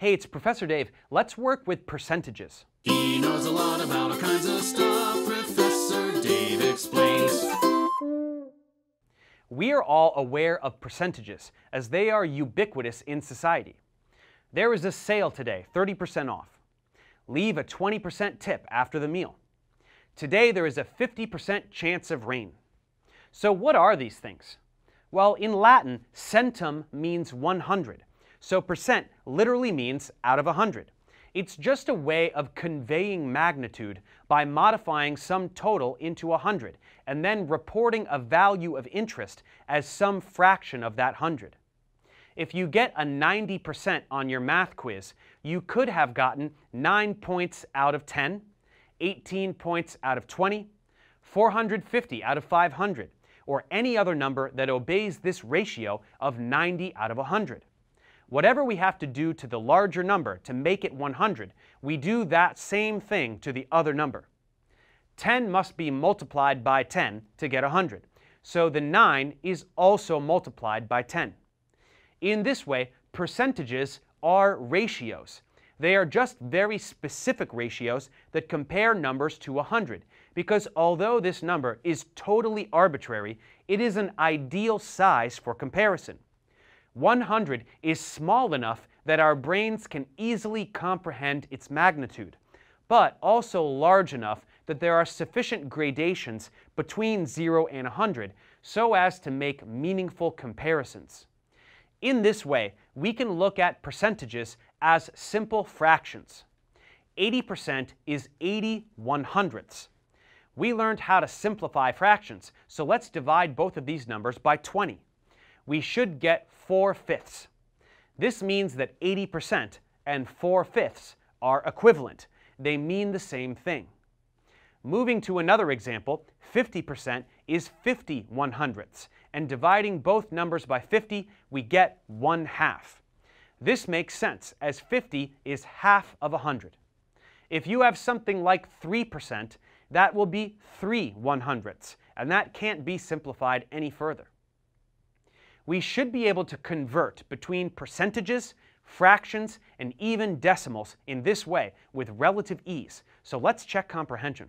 Hey, it's Professor Dave. Let's work with percentages. He knows a lot about all kinds of stuff. Professor Dave explains. We are all aware of percentages, as they are ubiquitous in society. There is a sale today, 30% off. Leave a 20% tip after the meal. Today there is a 50% chance of rain. So what are these things? Well, in Latin, centum means 100. So percent literally means out of 100. It's just a way of conveying magnitude by modifying some total into 100 and then reporting a value of interest as some fraction of that 100. If you get a 90% on your math quiz, you could have gotten 9 points out of 10, 18 points out of 20, 450 out of 500, or any other number that obeys this ratio of 90 out of 100. Whatever we have to do to the larger number to make it 100, we do that same thing to the other number. 10 must be multiplied by 10 to get 100, so the 9 is also multiplied by 10. In this way, percentages are ratios. They are just very specific ratios that compare numbers to 100, because although this number is totally arbitrary, it is an ideal size for comparison. 100 is small enough that our brains can easily comprehend its magnitude, but also large enough that there are sufficient gradations between 0 and 100 so as to make meaningful comparisons. In this way, we can look at percentages as simple fractions. 80% is 80 one hundredths. We learned how to simplify fractions, so let's divide both of these numbers by 20 we should get 4 fifths. This means that 80% and 4 fifths are equivalent. They mean the same thing. Moving to another example, 50% is 50 one hundredths, and dividing both numbers by 50, we get 1 half. This makes sense, as 50 is half of 100. If you have something like 3%, that will be 3 one hundredths, and that can't be simplified any further we should be able to convert between percentages, fractions, and even decimals in this way with relative ease. So let's check comprehension.